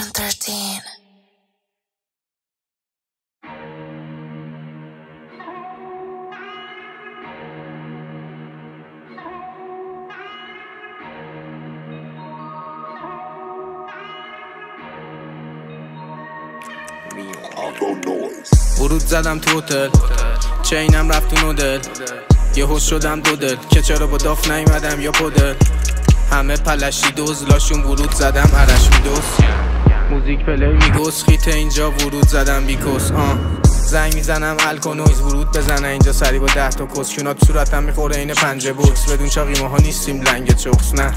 Section 13. ورود زدم تو هتل. چینم رفت تو نودل یه حس شدم دو دل. که چرا با داف نیومدم یا پدل. همه پلشی دوز. لاشون ورود زدم عرش میدوز. موزیک پلی میگوز خیت اینجا ورود زدم بیکوس آه. زنگ می‌زنم الکونویز ورود بزنه. اینجا سری با ده تا کس. تو صورتم می‌خوره. این پنجه بوکس. بدون چاقی ماها نیستیم. لنگ چوکس. نه.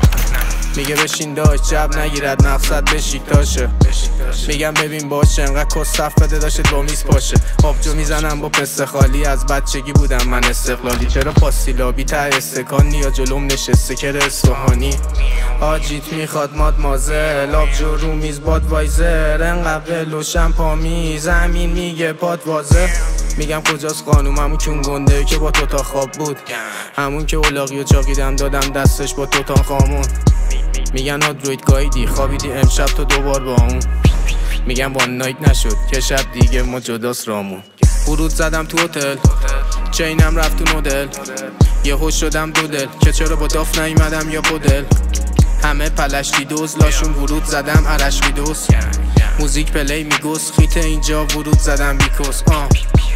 میگه بشین داشت جب نگیرد مقصد بشیک تاشه میگم ببین باشه انقدر کس صف بده داشت با میز پاشه. آبجو می‌زنم با پسته خالی از بچگی بودم من استقلالی. چرا پاسیلابی ته استکانی یا جلوم نشسته که اصفهانی آجیت می‌خواد ماد مازل آبجو رو میز باد وایزر. انقدر و شمپامی زمین میگه پاد وازه. میگم کجاست خانوم همون کون گنده که با تو تا خواب بود. همون که اولاقی و چاقیدم دادم دستش با تو تا خامون. میگن آدروید گایدی خوابیدی امشب تو دوبار با اون. میگم وان نایت نشد که شب دیگه ما جداست رامون. ورود زدم تو هتل چینم رفت تو نودل یه خوش شدم دو دل که چرا با داف نیومدم یا پدل همه پلشتی دوز لاشون ورود زدم عرش دوز موزیک پلی میگوز. خیت اینجا ورود زدم بیکوس آه.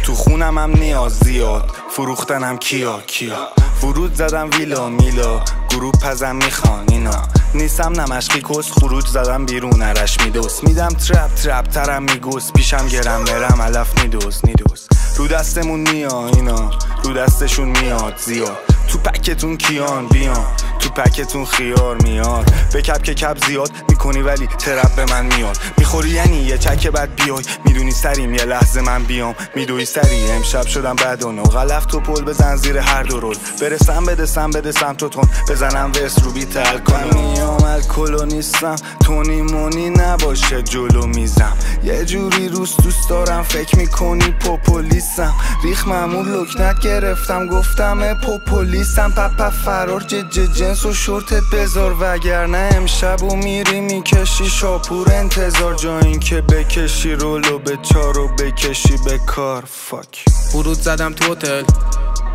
تو خونم هم نیاز زیاد. فروختنم کیا کیا. ورود زدم ویلا میلا. گروه پزم می‌خوان اینا. نیستم نمشقی کس. خروج زدم بیرون عرش میدوس میدم ترپ ترپ ترم میگوس پیشم گرم برم علف نیدوز نیدوز رو دستمون میا اینا. رو دستشون میاد زیاد. تو پکتون کیان بیان. تو پکتون خیار میاد. به کپ که کپ زیاد می‌کنی ولی ترپ به من میاد. می‌خوری یعنی یه چک بعد بیای. می‌دونی سریم یه لحظه من بیام. میدوی سری. امشب شدم بعد و غلف تو پل بزن زیر هر دو رول. برسم بدسم بدسم تو تون. بزنم وست رو بیتل کنی. میام الکلو نیستم. تونی مونی نباشه جلو میزم. یه جوری روز دوست دارم. فکر می‌کنی پوپولیسم. ریخ معمول لکنت گرفتم. گفتم پوپولیسم. پپا فرار جج جنس و شورتت بذار وگرنه امشب و میری می‌کشی شاپور انتظار جا این که بکشی رولو به چارو بکشی به کار. فاک ورود زدم تو هتل.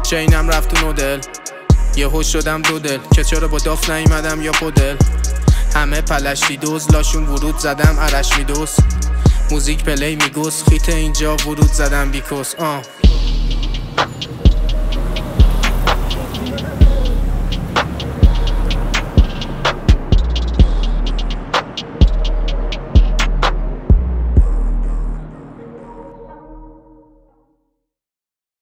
چینم رفت تو نودل یه خوش شدم دو دل. که چرا با داف نیومدم یا پدل. همه پلشتی دوز. لاشون ورود زدم عرش میدوز. موزیک پلی میگوز. خیت اینجا ورود زدم بیکوس آه.